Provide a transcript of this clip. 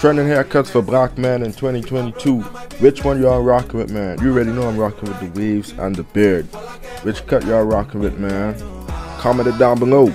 Trending haircuts for black men in 2022. Which one y'all rocking with, man? You already know I'm rocking with the waves and the beard. Which cut y'all rocking with, man? Comment it down below.